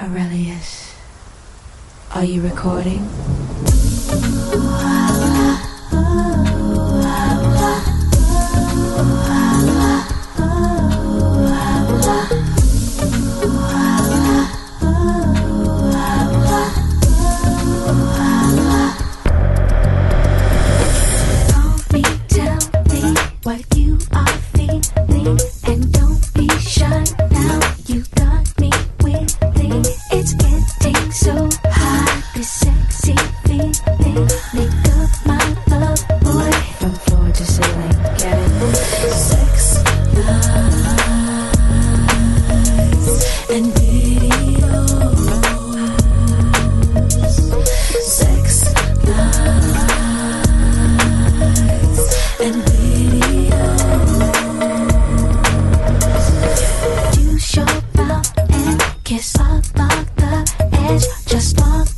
Aurelius, are you recording? Tell me what you are feeling. The edge, just walk.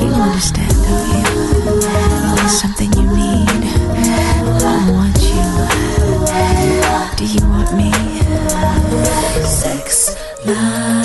You understand, don't you? There's something you need. I want you. Do you want me? Sex, love.